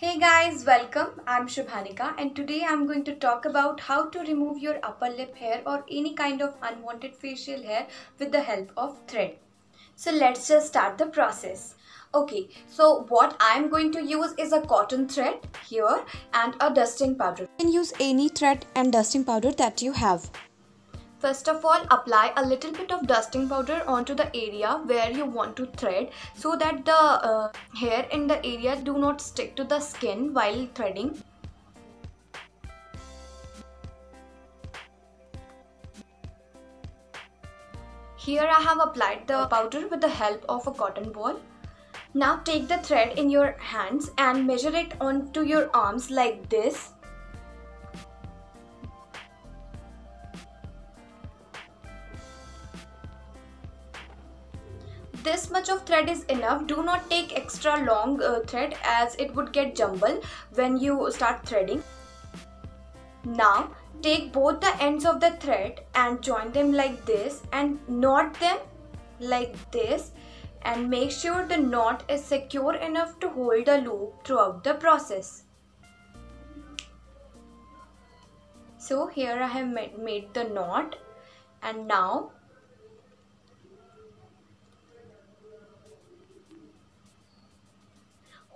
Hey guys, welcome. I'm Shubhanika and today I'm going to talk about how to remove your upper lip hair or any kind of unwanted facial hair with the help of thread. So let's just start the process. Okay, so what I'm going to use is a cotton thread here and a dusting powder. You can use any thread and dusting powder that you have. First of all, apply a little bit of dusting powder onto the area where you want to thread so that the uh, hair in the area do not stick to the skin while threading. Here I have applied the powder with the help of a cotton ball. Now take the thread in your hands and measure it onto your arms like this this much of thread is enough do not take extra long uh, thread as it would get jumble when you start threading. Now take both the ends of the thread and join them like this and knot them like this and make sure the knot is secure enough to hold the loop throughout the process. So here I have made the knot and now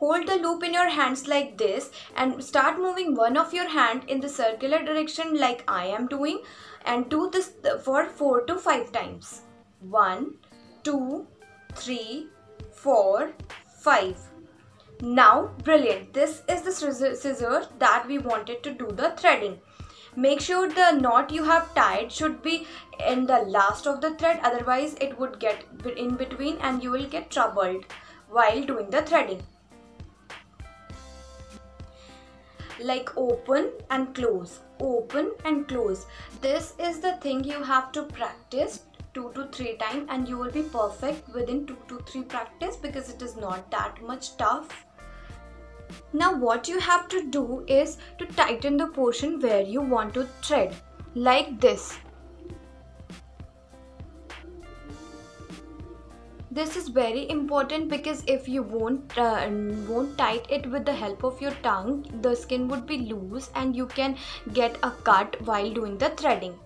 Hold the loop in your hands like this and start moving one of your hand in the circular direction like I am doing and do this for 4 to 5 times. 1, 2, 3, 4, 5. Now brilliant. This is the scissor that we wanted to do the threading. Make sure the knot you have tied should be in the last of the thread otherwise it would get in between and you will get troubled while doing the threading. Like open and close open and close. This is the thing you have to practice two to three times and you will be perfect within two to three practice because it is not that much tough. Now what you have to do is to tighten the portion where you want to thread like this this is very important because if you won't uh, won't tight it with the help of your tongue the skin would be loose and you can get a cut while doing the threading.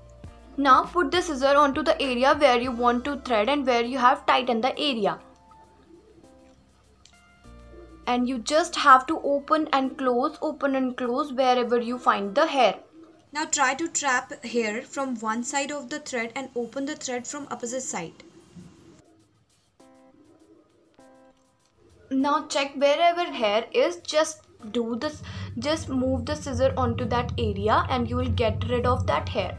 Now put the scissor onto the area where you want to thread and where you have tightened the area. And you just have to open and close open and close wherever you find the hair. Now try to trap hair from one side of the thread and open the thread from opposite side now check wherever hair is just do this just move the scissor onto that area and you will get rid of that hair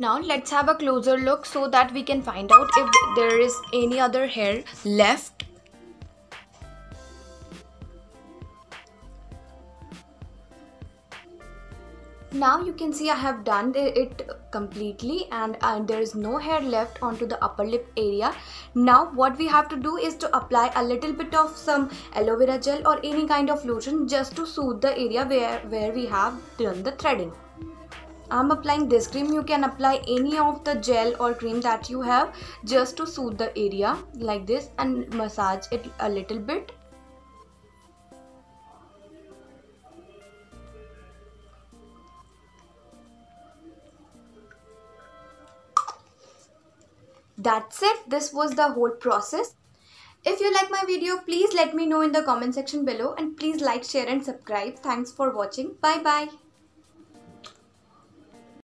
Now let's have a closer look so that we can find out if there is any other hair left. Now you can see I have done it completely and uh, there is no hair left onto the upper lip area. Now what we have to do is to apply a little bit of some aloe vera gel or any kind of lotion just to soothe the area where, where we have done the threading. I'm applying this cream. You can apply any of the gel or cream that you have just to soothe the area like this and massage it a little bit. That's it. This was the whole process. If you like my video please let me know in the comment section below and please like share and subscribe. Thanks for watching. Bye bye